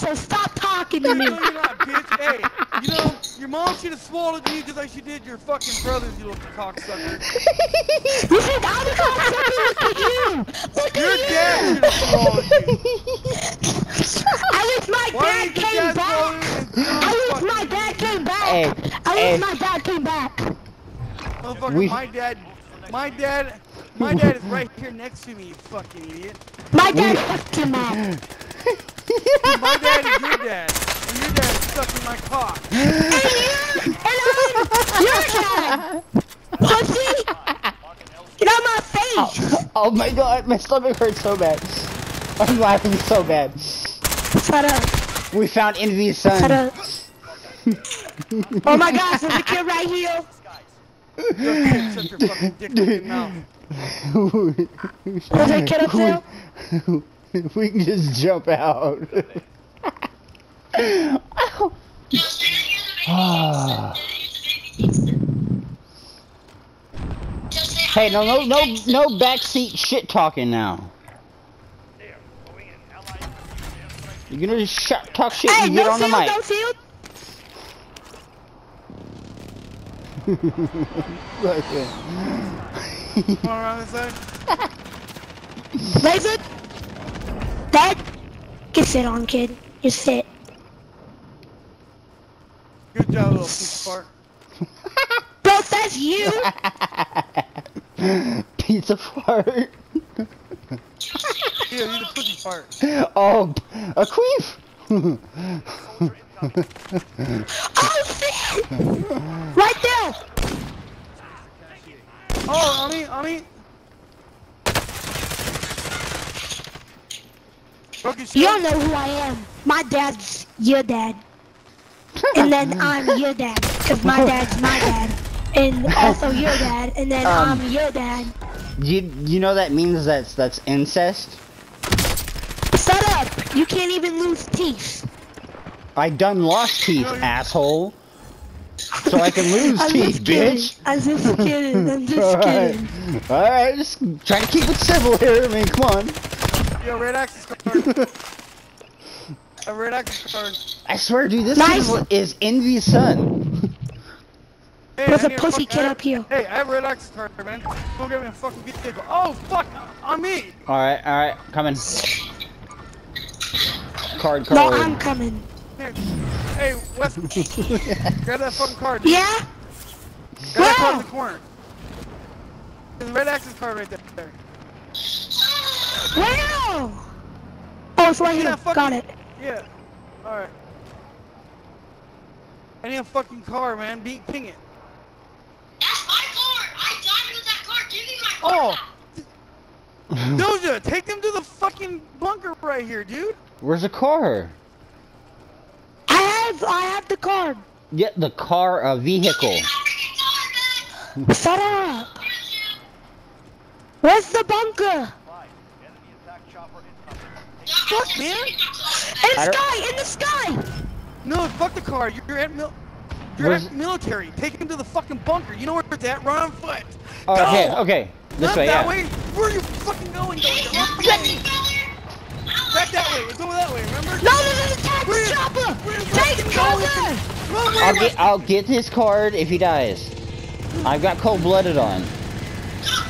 so stop talking to No, me. You know you're not, bitch. Hey, you know, your mom should have swallowed you just like she did your fucking brothers, you little cocksucker. You think I'm a cocksucker? Look at you. Look Your at you. dad should have swallowed you. I wish my Why dad came dad back. you and do I wish my dad came back. Hey, I hey. wish my dad came back. Motherfucker, We- my dad, my dad, my dad is right here next to me, you fucking idiot. My dad fucked him up. My dad is your dad, and your dad is sucking my cock. And you, and I'm your dad. Pussy. Get out my face. Oh, oh my god, my stomach hurts so bad. I'm laughing so bad. Shut up. We found Envy's son. Shut up. Oh my gosh, there's a kid right here. Your kid shut your fucking dick in your mouth. There's a kid up there. we can just jump out. Ah. hey, no, no, no, no backseat shit talking now. You're gonna just shut, talk shit Hey, and get no on the field, mic. no field. Come around this side. Laser. Dad. Get sit on, kid. Just sit. Good job, little piece of fart. Bro, that's you. Pizza fart. Yeah, you're the pussy fart. Oh, a queef. Oh shit! Right there. Oh, Ami, Ami. Broken You don't know who I am. My dad's your dad. And then I'm your dad. Because my dad's my dad. And also your dad. And then Um, I'm your dad. You you know that means that's that's incest. Shut up. You can't even lose teeth. I done lost teeth, asshole. So I can lose teeth, bitch. I'm just kidding. I'm just kidding. alright, just trying to keep it civil here. I mean, come on. Yo, red access card. A red access card. I swear, dude, this Nice. is, is Envy's son. Hey, There's I a need pussy kid up here. Hey, I have a red access card, man. Go get me a fucking vehicle. Oh, fuck! On me! Alright, alright, coming. Card, card. No. I'm coming. Here. Hey, Wes, grab that fucking card. Yeah? Grab that card in the corner. There's a red access card right there. Where? Oh, it's right Yeah, here. fucking- Got it. Yeah. Alright. I need a fucking car, man. Beat ping it. That's my car. I died with that car. Give me my car. Oh! Doja, take them to the fucking bunker right here, dude. Where's the car? I have, I have the car. Yeah, the car, a vehicle. Shut up. Where's the bunker? Fuck, man. In the sky, in the sky. No, fuck the car. You're at mil. You're Where's- at military. Take him to the fucking bunker. You know where it's at. Run on foot. Oh, okay, Go! okay. This Not way, that yeah. way. Where are you fucking going? Doja? Back that way. Let's go that way. Remember? No, no, no, attack Where- the chopper. where you Take fucking cover. Run, I'll get I'll get his card if he dies. I've got cold blooded on,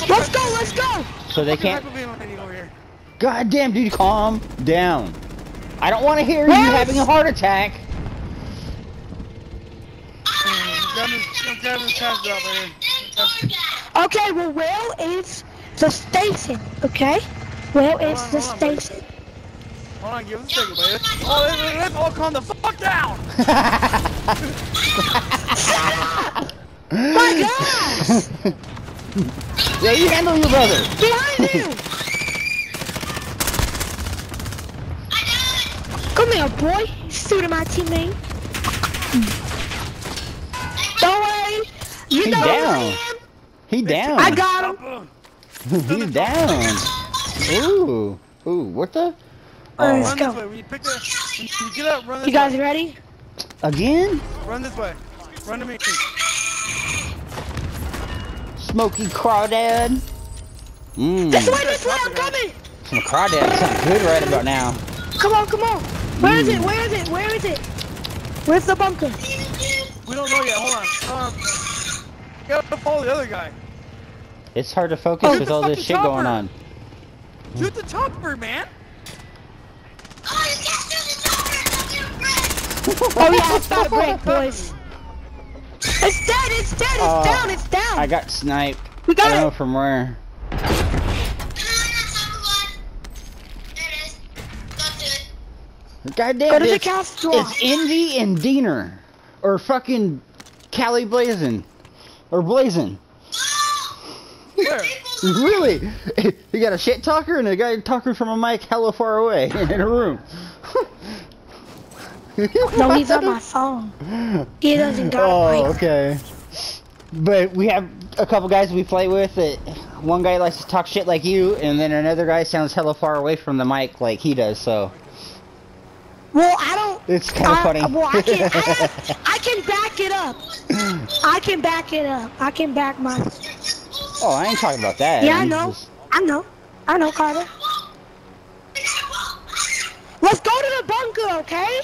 Let's go, let's go. so they can't. Hyperventilating over here. God damn, dude, calm down. I don't want to hear you having a heart attack. Grab his, grab his cash drop right here. Okay, well, where is the station? Okay? Where is on, the hold on, buddy. station? Hold on, give us a second, buddy. Oh, let- let- let's all calm the fuck down. My gosh! yeah, you handle your brother. Behind you! Come here, boy. Shoot at my teammate. Don't worry. You He's know down. who I. He down. I got him. Ugh. He's down. Ooh, ooh, what the? Alright, Oh, let's Run go. this way. When you pick that, when you get up, run You guys way. ready? again? Run this way. Run to me. Smoky crawdad. Mmm, This way, this way, I'm coming. some crawdad sounds good right about now. Come on, come on. Where is it? Where is it? Where is it? Where's the bunker? We don't know yet. Hold on. Um, you gotta follow the other guy. It's hard to focus Oh, with all this fucking shit going on. Shoot the chopper, man. Oh, you can't do the number. Oh yeah, it's not a break, boys. It's dead. It's dead. It's Oh, down. It's down. I got sniped. we I got don't know it. from where. It. God damn Go to the it's, cast draw. it's Envy and Diener. Or fucking Cali Blazin. Or Blazin. Where? Really? You got a shit talker and a guy talking from a mic hella far away in a room. No, he's on my phone. He doesn't got Oh, okay. But we have a couple guys we play with that one guy likes to talk shit like you, and then another guy sounds hella far away from the mic like he does, so Well, I don't. It's kind of I, funny. Well, I can. I, I can back it up. I can back it up. I can back my. oh, I ain't talking about that. Yeah, I know. just- I know. I know, Carter. Let's go to the bunker, okay?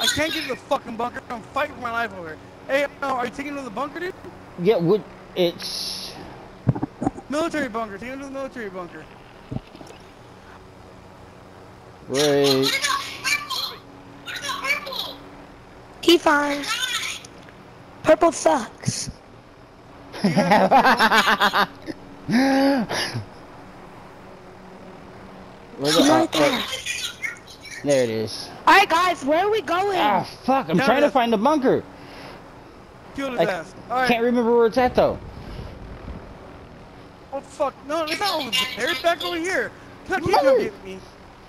I can't get to the fucking bunker. I'm fighting for my life over here. Hey, uh, are you taking to the bunker, dude? Yeah, would it's Military bunker. Take him to the military bunker. right. He fine. Purple sucks. Where's He's it? right there. there it is. All right, guys, where are we going? Ah, fuck! I'm Down trying to find the bunker. Kill his I ass. Alright. Can't remember where it's at though. Oh, fuck. No, it's not over there. It's back over here. Come here, come get me.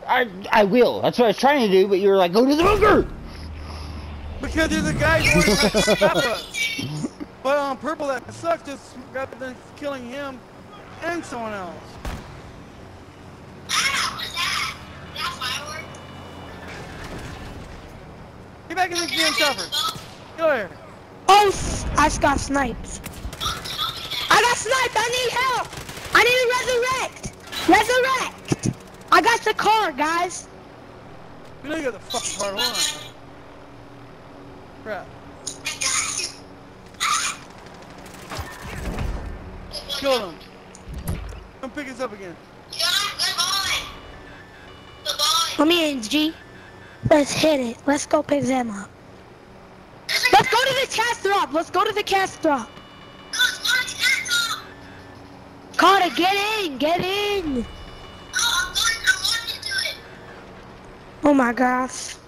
I I will. That's what I was trying to do, but you were like, go to the bunker. Because there's a guy going to stop us. But on purple that sucks just got done killing him and someone else. Get back in the damn chopper. Get over here. Oh, I just got sniped. I got sniped. I need help. I need to resurrect. Resurrect. I got the car, guys. You know you got the fucking part. Hold on. Crap. Kill him. Come pick us up again. Let me in, G. Let's hit it. Let's go pick them up. Let's go to the cash drop. Let's go to the cash drop. Carter, get in. Get in. Oh, oh my gosh. Go to the cast Hey, drop.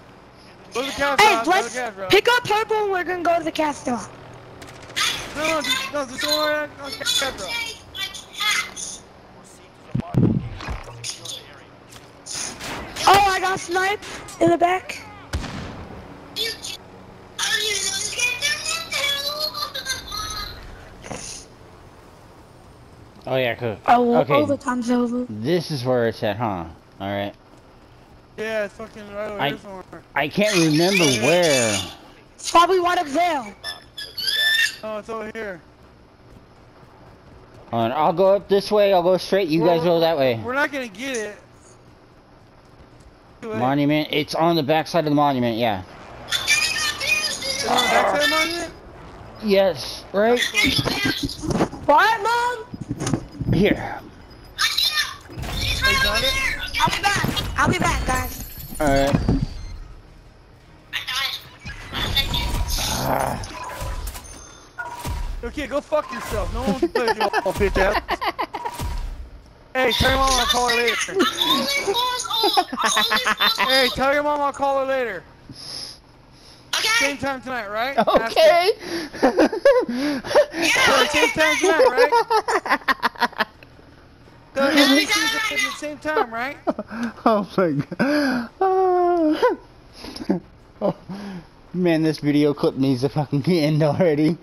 Go to the let's cash drop. pick up purple and we're gonna go to the castle. drop. No, no, just, no, just don't worry. on the cash drop. Oh, I got sniped in the back. Oh yeah, cool. Oh, well, Okay. overtime's over. This is where it's at, huh? All right. Yeah, it's fucking right over I- here somewhere. I can't remember where. It's probably one of them. Oh, it's over here. On, I'll go up this way. I'll go straight. You guys go that way. We're not gonna get it. Too. Monument. It's on the backside of the monument. Yeah. Is it on the backside of the monument? Yes. Right What, mom? here. I'll be back. I'll be back, guys. All right. Ah. Okay, go fuck yourself. No one can play with you, all bitch ass. Hey, tell your mom I'll call her later. Hey, tell your mom I'll call her later. Same time tonight, right? Ask her. Okay. Same time tonight, right? Her every Tuesday at the same time, right? oh my god. Oh. Oh. Man, this video clip needs to fucking end already.